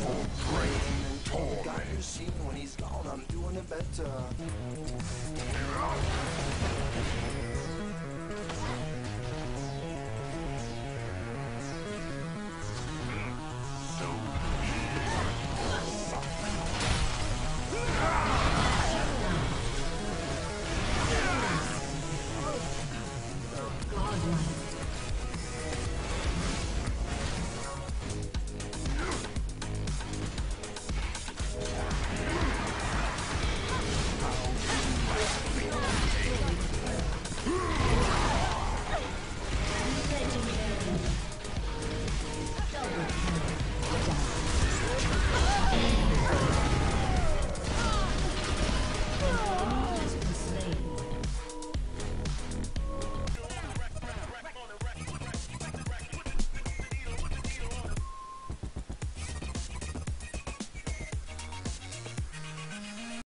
kill. when he's gone, I'm doing it better.